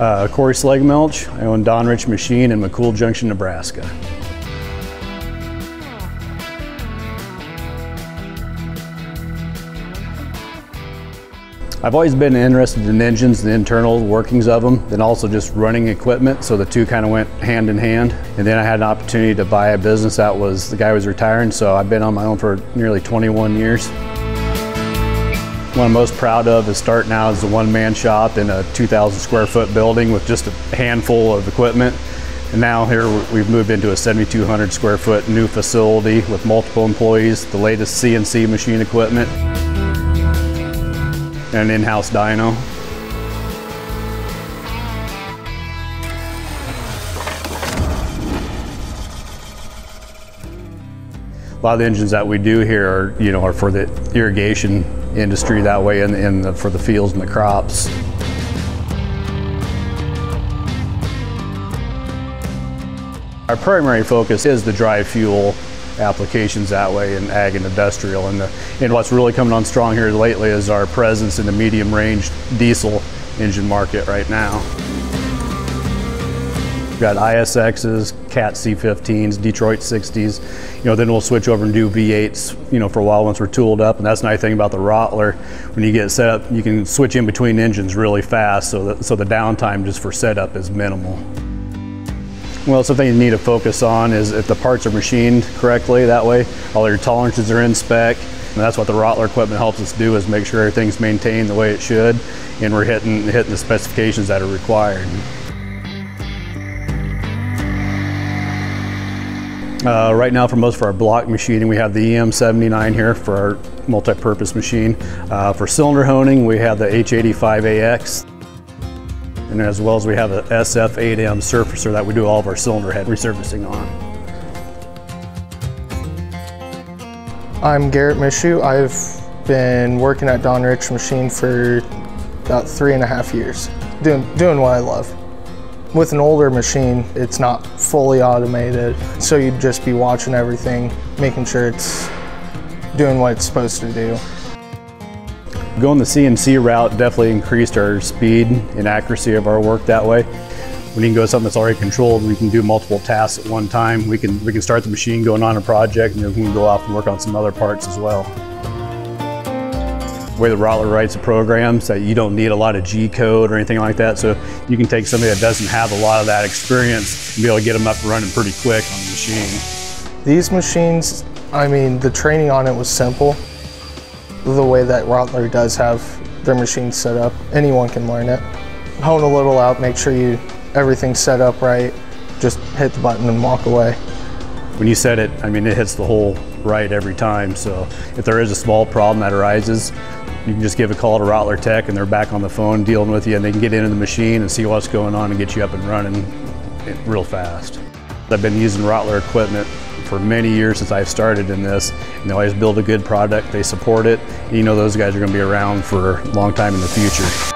Uh, Corey Schlegelmilch. I own Donrich Machine in McCool Junction, Nebraska. I've always been interested in engines, the internal workings of them, then also just running equipment, so the two kind of went hand in hand. And then I had an opportunity to buy a business that was, the guy was retiring, so I've been on my own for nearly 21 years. What I'm most proud of is starting out as a one-man shop in a 2,000 square foot building with just a handful of equipment. And now here we've moved into a 7,200 square foot new facility with multiple employees, the latest CNC machine equipment and an in-house dyno. A lot of the engines that we do here are, you know, are for the irrigation industry that way and, and the, for the fields and the crops. Our primary focus is the dry fuel applications that way in ag and industrial. And, the, and what's really coming on strong here lately is our presence in the medium range diesel engine market right now. We've got ISXs, CAT C15s, Detroit 60s. You know, then we'll switch over and do V8s, you know, for a while once we're tooled up. And that's the nice thing about the Rottler. When you get set up, you can switch in between engines really fast. So, that, so the downtime just for setup is minimal. Well, something you need to focus on is if the parts are machined correctly, that way all your tolerances are in spec. And that's what the Rottler equipment helps us do is make sure everything's maintained the way it should and we're hitting, hitting the specifications that are required. Uh, right now for most of our block machining, we have the EM79 here for our multi-purpose machine. Uh, for cylinder honing, we have the H85AX. And as well as we have a SF8M surfacer that we do all of our cylinder head resurfacing on. I'm Garrett Mishu. I've been working at Donrich Machine for about three and a half years, doing, doing what I love. With an older machine, it's not fully automated, so you'd just be watching everything, making sure it's doing what it's supposed to do. Going the CNC route definitely increased our speed and accuracy of our work that way. When you can go to something that's already controlled, we can do multiple tasks at one time. We can, we can start the machine going on a project and then we can go off and work on some other parts as well. The way the Rottler writes the programs that you don't need a lot of G code or anything like that. So you can take somebody that doesn't have a lot of that experience and be able to get them up and running pretty quick on the machine. These machines, I mean, the training on it was simple the way that Rottler does have their machines set up. Anyone can learn it. Hone a little out, make sure you everything's set up right, just hit the button and walk away. When you set it, I mean, it hits the hole right every time. So if there is a small problem that arises, you can just give a call to Rottler Tech and they're back on the phone dealing with you and they can get into the machine and see what's going on and get you up and running real fast. I've been using Rottler equipment for many years since I've started in this. And they always build a good product, they support it. you know those guys are going to be around for a long time in the future.